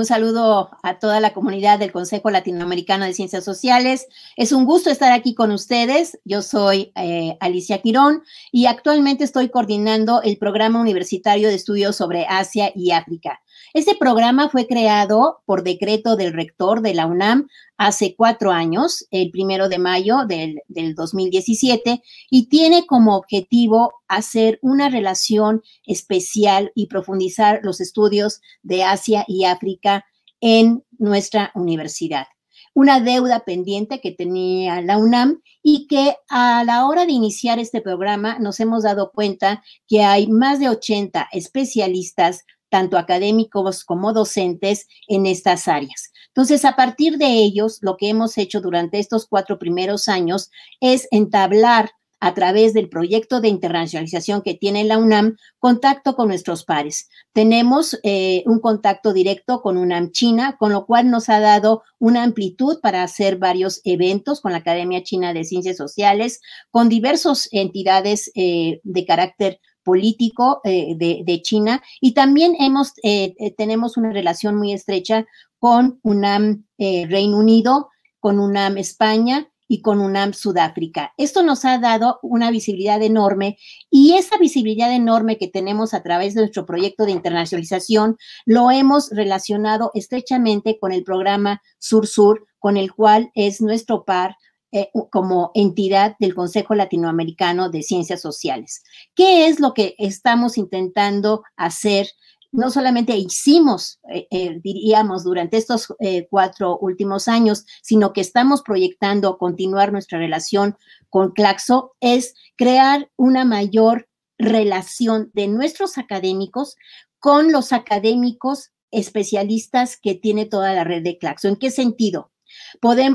un saludo a toda la comunidad del Consejo Latinoamericano de Ciencias Sociales. Es un gusto estar aquí con ustedes. Yo soy eh, Alicia Quirón y actualmente estoy coordinando el programa universitario de estudios sobre Asia y África. Este programa fue creado por decreto del rector de la UNAM hace cuatro años, el primero de mayo del, 2017, y tiene como objetivo hacer una relación especial y profundizar los estudios de Asia y África en nuestra universidad. Una deuda pendiente que tenía la UNAM y que a la hora de iniciar este programa nos hemos dado cuenta que hay más de 80 especialistas tanto académicos como docentes en estas áreas. Entonces, a partir de ellos, lo que hemos hecho durante estos cuatro primeros años es entablar a través del proyecto de internacionalización que tiene la UNAM, contacto con nuestros pares. Tenemos eh, un contacto directo con UNAM China, con lo cual nos ha dado una amplitud para hacer varios eventos con la Academia China de Ciencias Sociales, con diversas entidades eh, de carácter político eh, de, China y también hemos, eh, eh, tenemos una relación muy estrecha con UNAM Reino Unido, con UNAM España y con UNAM Sudáfrica. Esto nos ha dado una visibilidad enorme y esa visibilidad enorme que tenemos a través de nuestro proyecto de internacionalización lo hemos relacionado estrechamente con el programa Sur-Sur, con el cual es nuestro par eh, como entidad del Consejo Latinoamericano de Ciencias Sociales. ¿Qué es lo que estamos intentando hacer? No solamente hicimos, eh, eh, diríamos, durante estos cuatro últimos años, sino que estamos proyectando continuar nuestra relación con Claxo, es crear una mayor relación de nuestros académicos con los académicos especialistas que tiene toda la red de Claxo. ¿En qué sentido?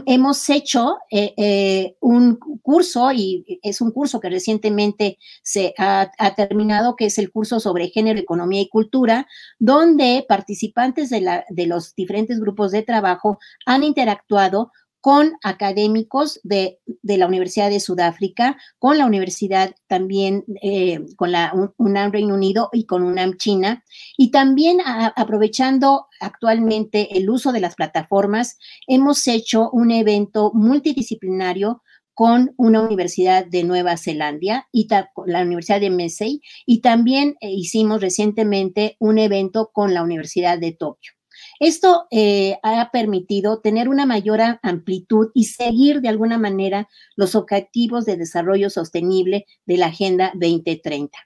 Hemos hecho eh, eh, un curso, y es un curso que recientemente se ha, terminado, que es el curso sobre género, economía y cultura, donde participantes de los diferentes grupos de trabajo han interactuado con académicos de, la Universidad de Sudáfrica, con la Universidad también, eh, con la UNAM Reino Unido y con UNAM China, y también aprovechando actualmente el uso de las plataformas, hemos hecho un evento multidisciplinario con una universidad de Nueva Zelanda y la Universidad de Mesei y también eh, hicimos recientemente un evento con la Universidad de Tokio. Esto eh, ha permitido tener una mayor amplitud y seguir de alguna manera los objetivos de desarrollo sostenible de la Agenda 2030.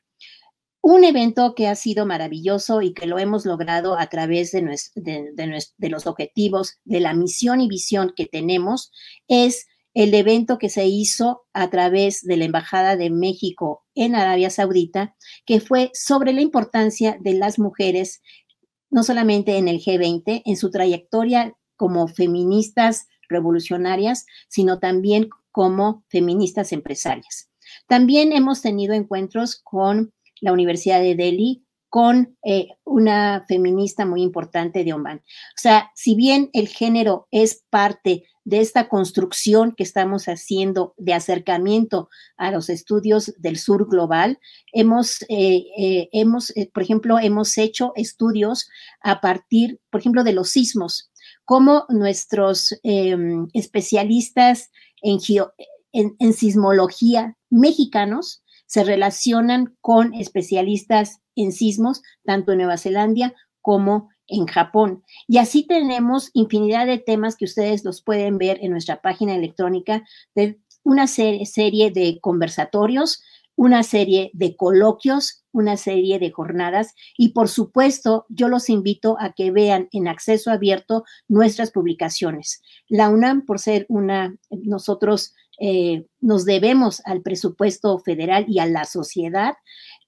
Un evento que ha sido maravilloso y que lo hemos logrado a través de, de, los objetivos de la misión y visión que tenemos es el evento que se hizo a través de la Embajada de México en Arabia Saudita, que fue sobre la importancia de las mujeres no solamente en el G20, en su trayectoria como feministas revolucionarias, sino también como feministas empresarias. También hemos tenido encuentros con la Universidad de Delhi, con eh, una feminista muy importante de Oman. O sea, si bien el género es parte de esta construcción que estamos haciendo de acercamiento a los estudios del sur global. Hemos, eh, eh, hemos por ejemplo, hemos hecho estudios a partir, por ejemplo, de los sismos, cómo nuestros especialistas en, en sismología mexicanos se relacionan con especialistas en sismos, tanto en Nueva Zelanda como en Japón. Y así tenemos infinidad de temas que ustedes los pueden ver en nuestra página electrónica de una serie, de conversatorios, una serie de coloquios, una serie de jornadas y por supuesto yo los invito a que vean en acceso abierto nuestras publicaciones. La UNAM, por ser una, nosotros eh, nos debemos al presupuesto federal y a la sociedad,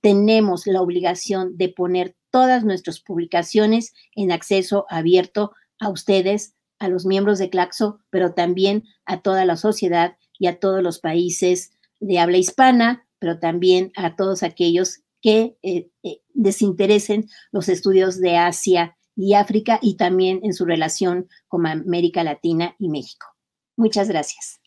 tenemos la obligación de poner todas nuestras publicaciones en acceso abierto a ustedes, a los miembros de Claxo, pero también a toda la sociedad y a todos los países de habla hispana, pero también a todos aquellos que eh, eh, desinteresen los estudios de Asia y África y también en su relación con América Latina y México. Muchas gracias.